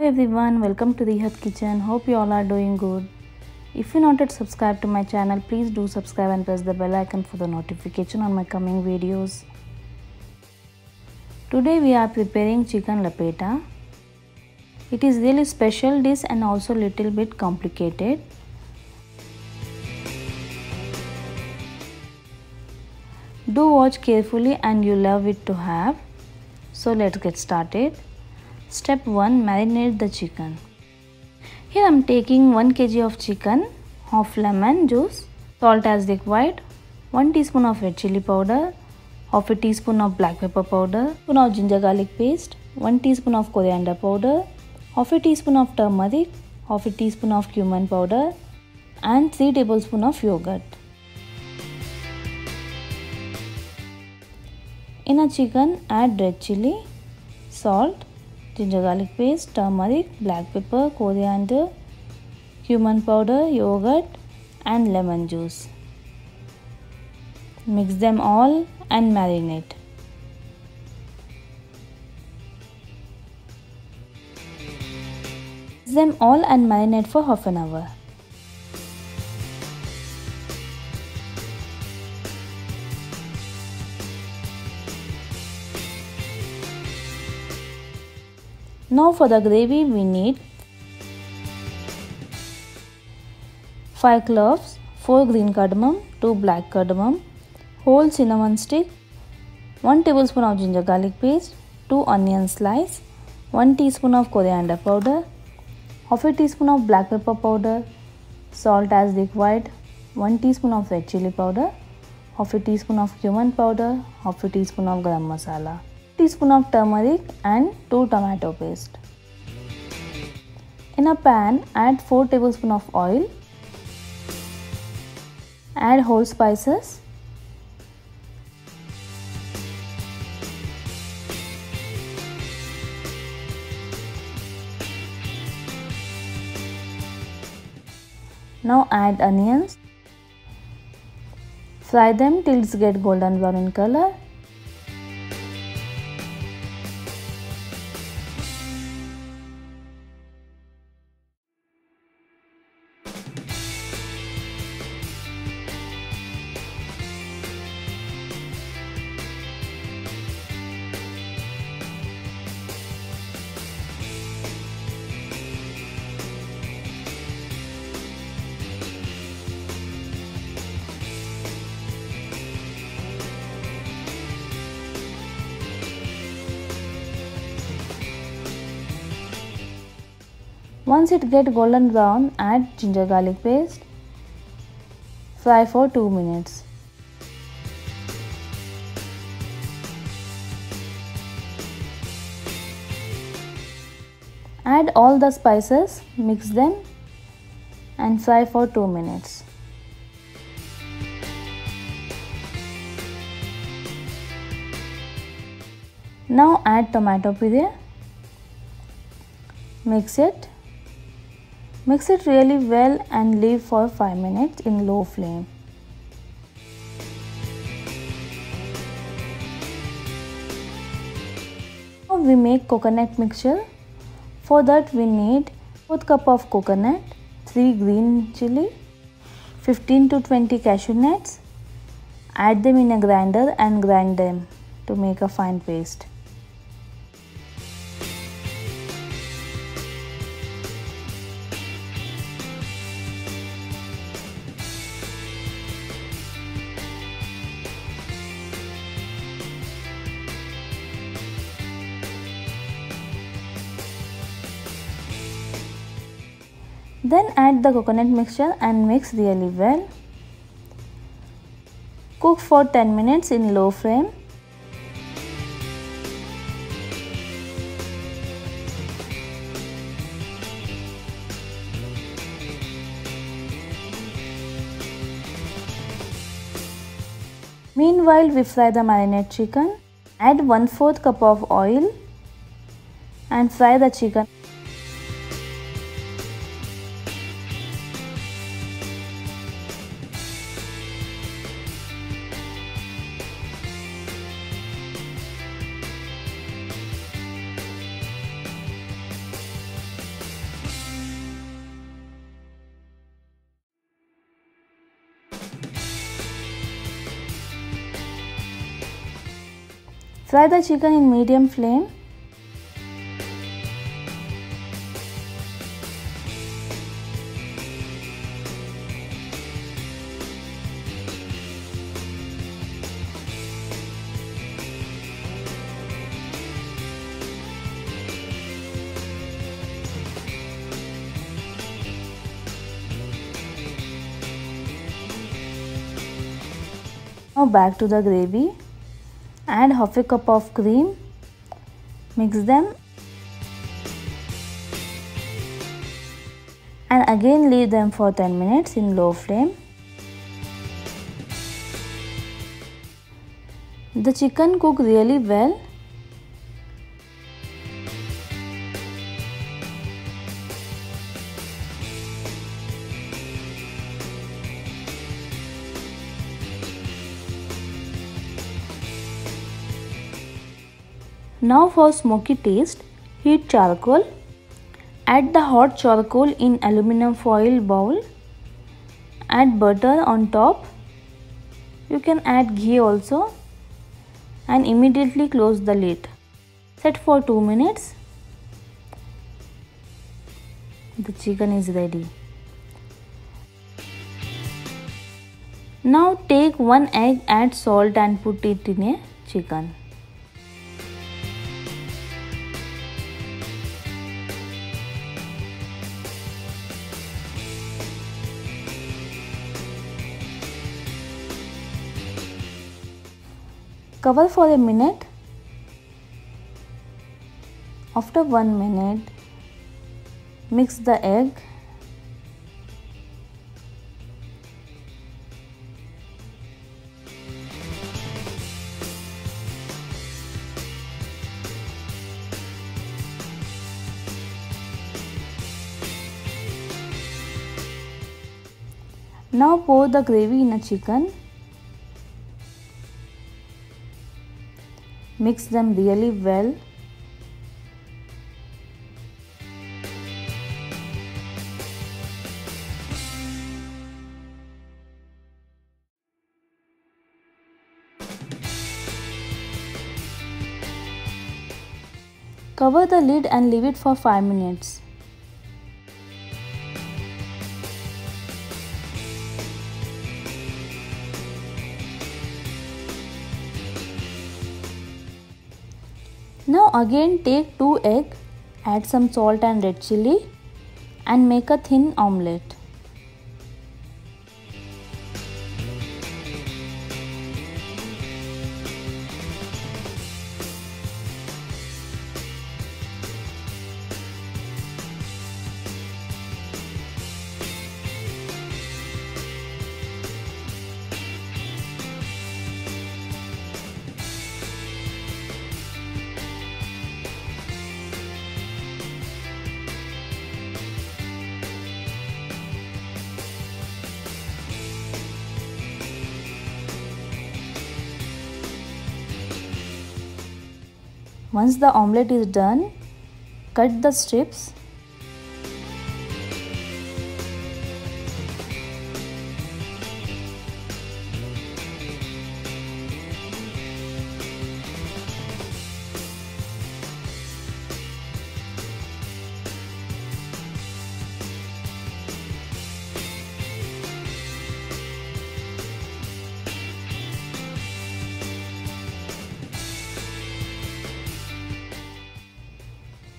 Hello everyone, welcome to Reehat Kitchen. Hope you all are doing good. If you not yet subscribed to my channel, please do subscribe and press the bell icon for the notification on my coming videos. Today we are preparing chicken lapeta. It is really special dish and also little bit complicated. Do watch carefully and you love it to have. So let's get started. Step 1 Marinate the chicken. Here I am taking 1 kg of chicken, half lemon juice, salt as required, 1 teaspoon of red chili powder, half a teaspoon of black pepper powder, spoon of ginger garlic paste, 1 teaspoon of coriander powder, half a teaspoon of turmeric, half a teaspoon of cumin powder and 3 tablespoon of yogurt. In a chicken add red chili, salt, ginger garlic paste, turmeric, black pepper, coriander, cumin powder, yogurt and lemon juice. Mix them all and marinate. Mix them all and marinate for half an hour. Now for the gravy we need 5 cloves, 4 green cardamom, 2 black cardamom, whole cinnamon stick, 1 tablespoon of ginger garlic paste, 2 onion slice, 1 teaspoon of coriander powder, half a teaspoon of black pepper powder, salt as required, 1 teaspoon of red chili powder, half a teaspoon of cumin powder, half a teaspoon of garam masala teaspoon of turmeric and 2 tomato paste. In a pan, add 4 tablespoon of oil. Add whole spices. Now add onions. Fry them till it's get golden brown in color Once it get golden brown, add ginger garlic paste. Fry for 2 minutes. Add all the spices, mix them and fry for 2 minutes. Now add tomato puree. Mix it. Mix it really well and leave for 5 minutes in low flame. Now we make coconut mixture. For that we need 4 cup of coconut, 3 green chili, 15 to 20 cashew nuts. Add them in a grinder and grind them to make a fine paste. Then add the coconut mixture and mix really well. Cook for 10 minutes in low flame. Meanwhile, we fry the marinade chicken. Add 1 4th cup of oil and fry the chicken. Fry the chicken in medium flame. Now back to the gravy. Add half a cup of cream. Mix them. And again leave them for 10 minutes in low flame. The chicken cook really well Now for smoky taste, heat charcoal. Add the hot charcoal in aluminum foil bowl. Add butter on top. You can add ghee also and immediately close the lid. Set for 2 minutes. The chicken is ready. Now take one egg, add salt and put it in a chicken. Cover for a minute. After 1 minute, mix the egg Now pour the gravy in a chicken Mix them really well. Cover the lid and leave it for 5 minutes. Now again take 2 egg, add some salt and red chili and make a thin omelette. Once the omelette is done, cut the strips.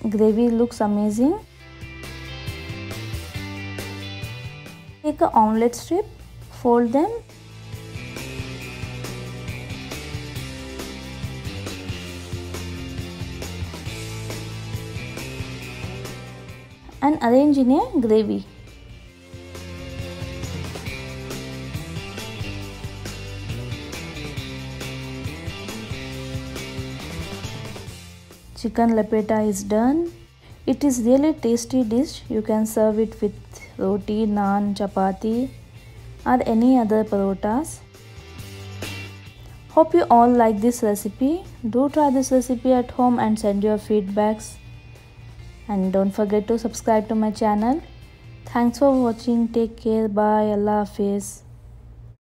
Gravy looks amazing. Take a omelette strip fold them. And arrange in a gravy chicken lapeta is done. It is really tasty dish. You can serve it with roti naan chapati or any other parotas. Hope you all like this recipe. Do try this recipe at home and send your feedbacks. And don't forget to subscribe to my channel. Thanks for watching. Take care. Bye. Allah hafiz